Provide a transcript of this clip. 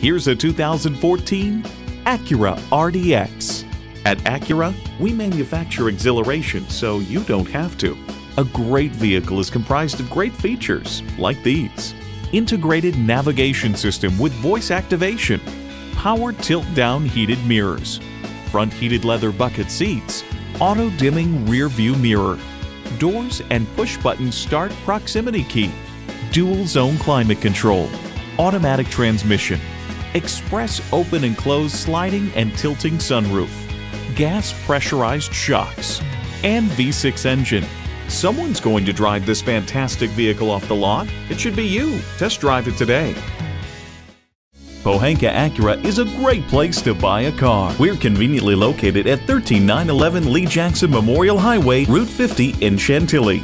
Here's a 2014 Acura RDX. At Acura, we manufacture exhilaration so you don't have to. A great vehicle is comprised of great features like these. Integrated navigation system with voice activation, power tilt-down heated mirrors, front heated leather bucket seats, auto dimming rear view mirror, doors and push button start proximity key, dual zone climate control, automatic transmission, express open and close sliding and tilting sunroof, gas pressurized shocks, and V6 engine. Someone's going to drive this fantastic vehicle off the lot. It should be you. Test drive it today. Pohanka Acura is a great place to buy a car. We're conveniently located at 13911 Lee Jackson Memorial Highway, Route 50 in Chantilly.